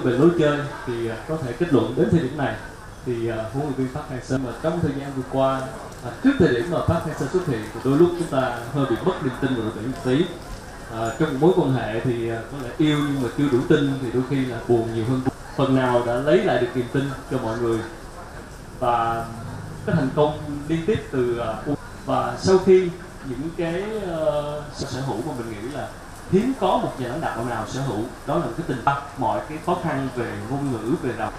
về lối chơi thì à, có thể kết luận đến thời điểm này. Thì à, huấn luyện viên Park Hang-seo mà trong thời gian vừa qua à, trước thời điểm mà Park Hang-seo xuất hiện thì đôi lúc chúng ta hơi bị mất niềm tin vào đội tuyển một tí à, trong mối quan hệ thì à, có lẽ yêu nhưng mà chưa đủ tin thì đôi khi là buồn nhiều hơn phần nào đã lấy lại được niềm tin cho mọi người. Và cái thành công liên tiếp từ và sau khi những cái uh, sở hữu mà mình nghĩ là hiếm có một nhà lãnh đạo nào sở hữu. Đó là cái tình bạn mọi cái khó khăn về ngôn ngữ về rào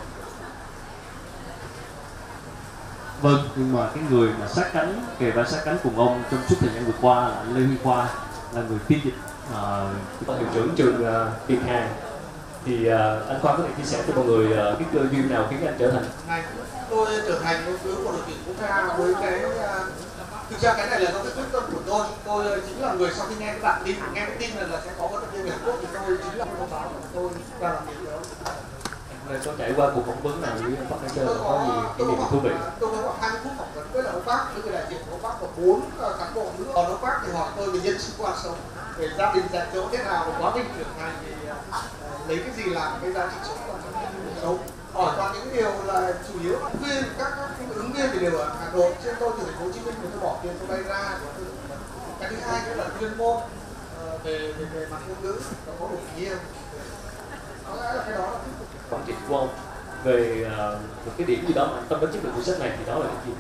vâng nhưng mà cái người mà sát cánh kề vai sát cánh cùng ông trong suốt thời gian vừa qua là lê huy khoa là người phiên dịch uh, hiệu trưởng trường uh, Việt Hà thì uh, anh Khoa có thể chia sẻ cho mọi người uh, cái cơ duyên nào khiến anh trở thành? Này tôi trở thành đối với một đội tuyển quốc gia với cái uh, thực ra cái này là do cái quyết tâm của tôi. Tôi chính là người sau khi nghe cái bản tin nghe cái tin là, là sẽ có vận động viên Quốc thì tôi chính là thông báo của tôi ra làm việc đó. Này có trải qua cuộc phỏng vấn nào với Park Hang-seo có gì kỷ niệm thú vị? tôi có khoảng 20 phút phỏng vấn với là ông Park với người đại diện của ông Park và bốn cán bộ nữa. Còn ông Park thì hỏi tôi về nhân sinh quan sống về gia đình dạy dỗ thế nào và quá trình trưởng thành thì uh, lấy cái gì làm cái giá trị sống cuộc sống hỏi toàn những điều là chủ yếu ứng viên các, các ứng viên thì đều ở Hà Nội. Chứ tôi từ thành phố Hồ Chí Minh thì tôi bỏ tiền tôi bay ra cái thứ hai nữa là chuyên môn về, về về mặt ngôn ngữ nó có đủ nhiều có lẽ là cái đó là quản trị của ông về uh, một cái điểm gì đó mà tâm đắc chất lượng của sách này thì đó là cái gì?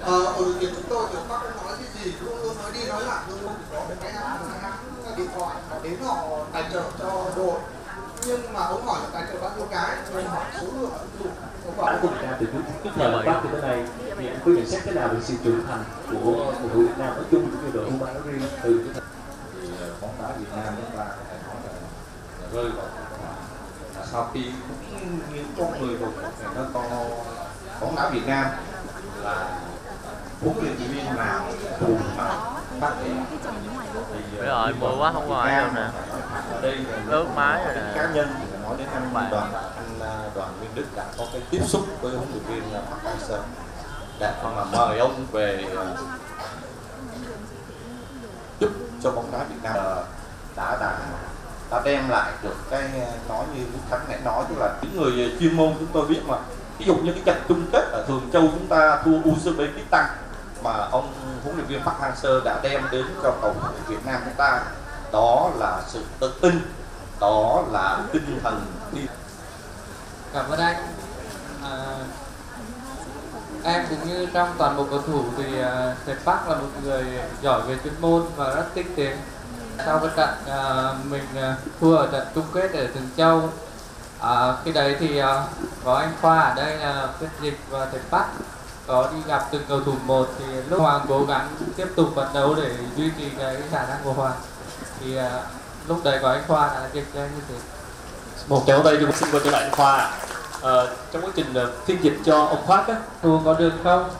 Ờ, ở đội tuyển chúng tôi thì bác nói cái gì? Luôn luôn nói đi nói lại luôn luôn. Có cái hãng điện thoại họ đến họ tài trợ cho đội nhưng mà ông hỏi tài trợ bao nhiêu cái nhưng hỏi số lượng đủ Bản Việt Nam từ trước trước thời mà Bắc tới nay thì anh có nhận xét thế nào về sự trưởng thành của cầu thủ Việt Nam nói chung cũng như đội u nói riêng. Từ cái thời thì bóng đá Việt Nam chúng ta có thể nói là, là rơi vào là sau khi những con người một nó có bóng đá Việt Nam là huấn luyện viên nào cùng mà phát triển Đúng rồi, mưa quá không ngoài đâu nè Ướt mái rồi cá nhân. thì nói đến anh đoàn anh đoàn Nguyên Đức đã có cái tiếp xúc với huấn luyện viên Park Hang-seo. Để mà mời ông về giúp cho bóng đá Việt Nam. Đã đã đã đem lại được cái nói như Đức Thắng nãy nói tức là những người chuyên môn chúng tôi biết mà. Ví dụ như cái trận chung kết ở Thường Châu chúng ta thua Uzbekistan mà ông huấn luyện viên Park Hang-seo đã đem đến cho cầu thủ Việt Nam chúng ta đó là sự tự tin. Đó là tinh thần đi cảm ơn anh. À, em cũng như trong toàn bộ cầu thủ thì uh, thầy Park là một người giỏi về chuyên môn và rất tinh tiến sau cái trận uh, mình uh, thua ở trận chung kết ở Thường Châu à, khi đấy thì uh, có anh Khoa ở đây là phiên dịch và thầy Park có đi gặp từng cầu thủ một thì lúc Hoàng cố gắng tiếp tục vận đấu để duy trì cái khả năng của Hoàng thì uh, lúc đấy có anh Khoa đã dịch cho anh như thế. Một tràng tay một xin quay trở lại anh Khoa. Ờ, trong quá trình uh, phiên dịch cho ông Khoát á. Thua có được không?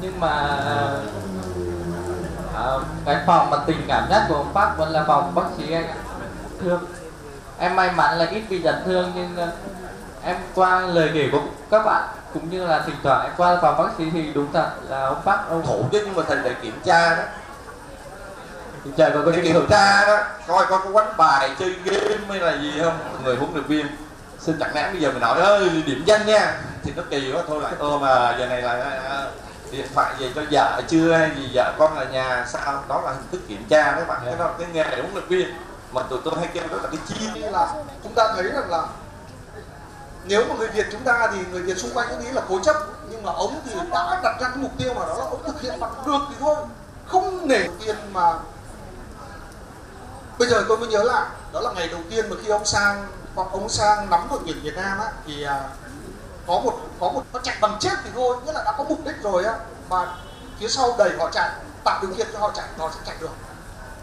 Nhưng mà uh, cái phòng mà tình cảm nhất của ông Park vẫn là phòng bác sĩ anh ạ. Thương. Em may mắn là ít bị chấn thương nhưng uh, em qua lời kể của các bạn cũng như là thỉnh thoảng em qua phòng bác sĩ thì đúng thật là ông Park ông thủ chứ nhưng mà thầy để kiểm tra đó kiểm coi có kiểm tra đó. Coi coi, có quánh bài chơi game hay là gì không? Người huấn luyện viên. Xin chẳng lẽ bây giờ mình nói, ơi, điểm danh nha. Thì nó kỳ quá, thôi lại ơ, mà giờ này là à, điện thoại về cho vợ chưa? Hay gì vợ con ở nhà sao? Đó là hình thức kiểm tra các bạn. Cái đó cái nghề huấn luyện viên. Mà tụi tôi hay kêu đó là cái chi là chúng ta thấy rằng là nếu mà người Việt chúng ta thì người Việt xung quanh cũng nghĩ là cố chấp, nhưng mà ông thì đã đặt ra cái mục tiêu mà đó là ông thực hiện bằng được thì thôi. Không nể tiền mà bây giờ tôi mới nhớ lại đó là ngày đầu tiên mà khi ông sang ông sang nắm đội tuyển Việt Nam á thì à, có một có một nó chạy bằng chết thì thôi nghĩa là đã có mục đích rồi á. Mà phía sau đầy họ chạy tạo điều kiện cho họ chạy họ sẽ chạy được.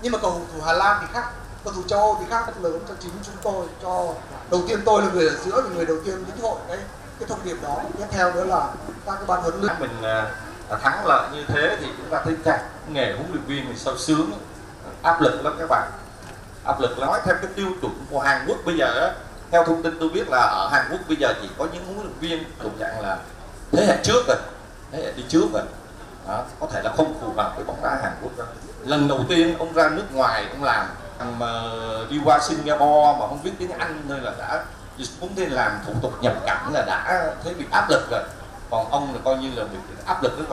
Nhưng mà cầu thủ Hà Lan thì khác cầu thủ châu Âu thì khác rất lớn cho chính chúng tôi cho đầu tiên tôi là người ở giữa là người đầu tiên lĩnh hội đấy cái thông điệp đó. Tiếp theo nữa là các cái ban huấn luyện. Mình à, à, thắng lợi như thế thì chúng ta thấy cả nghề huấn luyện viên thì sao sướng áp lực lắm các bạn áp lực nói theo cái tiêu chuẩn của Hàn Quốc bây giờ á. Theo thông tin tôi biết là ở Hàn Quốc bây giờ chỉ có những huấn luyện viên thuộc dạng là thế hệ trước rồi thế hệ đi trước rồi. Đó, có thể là không phù hợp với bóng đá Hàn Quốc đâu. Lần đầu tiên ông ra nước ngoài ông làm mà ờ, đi qua Singapore mà không biết tiếng Anh nên là đã cũng nên làm thủ tục nhập cảnh là đã thấy bị áp lực rồi. Còn ông là coi như là bị áp lực rất